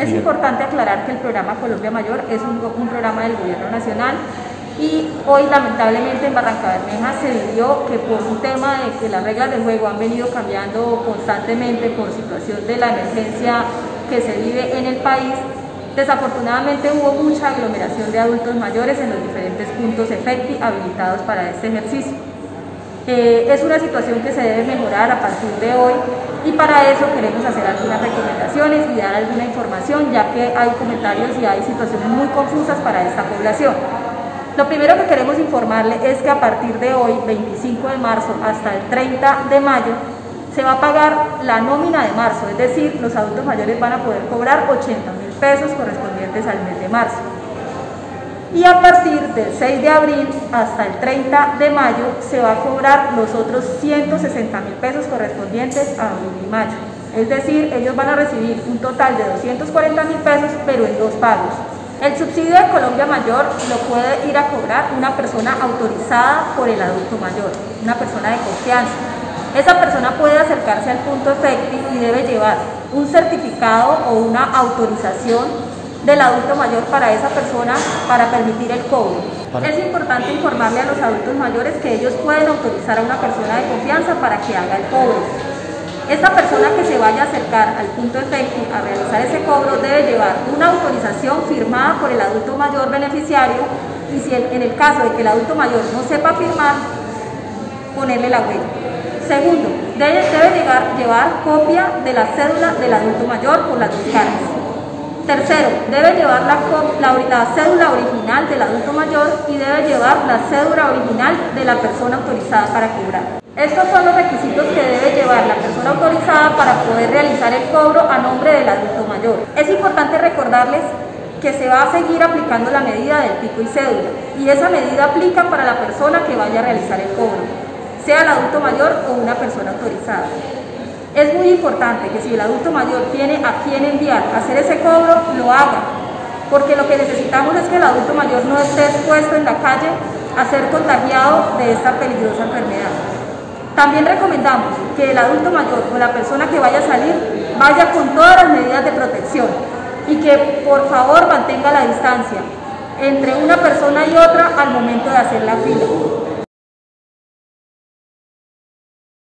Es importante aclarar que el programa Colombia Mayor es un, un programa del gobierno nacional y hoy lamentablemente en Barranca Bermeja se vivió que por un tema de que las reglas del juego han venido cambiando constantemente por situación de la emergencia que se vive en el país, desafortunadamente hubo mucha aglomeración de adultos mayores en los diferentes puntos efecti habilitados para este ejercicio. Es una situación que se debe mejorar a partir de hoy y para eso queremos hacer algunas recomendaciones y dar alguna información ya que hay comentarios y hay situaciones muy confusas para esta población. Lo primero que queremos informarle es que a partir de hoy, 25 de marzo hasta el 30 de mayo, se va a pagar la nómina de marzo, es decir, los adultos mayores van a poder cobrar 80 mil pesos correspondientes al mes de marzo. Y a partir del 6 de abril hasta el 30 de mayo se va a cobrar los otros 160 mil pesos correspondientes a abril y mayo. Es decir, ellos van a recibir un total de 240 mil pesos, pero en dos pagos. El subsidio de Colombia Mayor lo puede ir a cobrar una persona autorizada por el adulto mayor, una persona de confianza. Esa persona puede acercarse al punto efecti y debe llevar un certificado o una autorización del adulto mayor para esa persona para permitir el cobro. Es importante informarle a los adultos mayores que ellos pueden autorizar a una persona de confianza para que haga el cobro. Esta persona que se vaya a acercar al punto efectivo a realizar ese cobro debe llevar una autorización firmada por el adulto mayor beneficiario y si en el caso de que el adulto mayor no sepa firmar, ponerle la huella. Segundo, debe, llegar, llevar copia de la cédula del adulto mayor por las dos caras. Tercero, debe llevar la, la, cédula original del adulto mayor y debe llevar la cédula original de la persona autorizada para cobrar. Estos son los requisitos que debe llevar la persona autorizada para poder realizar el cobro a nombre del adulto mayor. Es importante recordarles que se va a seguir aplicando la medida del pico y cédula y esa medida aplica para la persona que vaya a realizar el cobro, sea el adulto mayor o una persona autorizada. Es muy importante que si el adulto mayor tiene a quien enviar a hacer ese cobro, lo haga, porque lo que necesitamos es que el adulto mayor no esté expuesto en la calle a ser contagiado de esta peligrosa enfermedad. También recomendamos que el adulto mayor o la persona que vaya a salir vaya con todas las medidas de protección y que por favor mantenga la distancia entre una persona y otra al momento de hacer la fila.